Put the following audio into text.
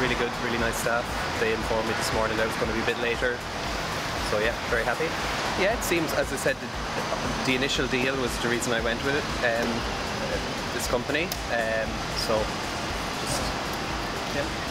really good, really nice staff. They informed me this morning that it was going to be a bit later. So yeah, very happy. Yeah, it seems, as I said, the, initial deal was the reason I went with it. Um, this company. Um, so just yeah.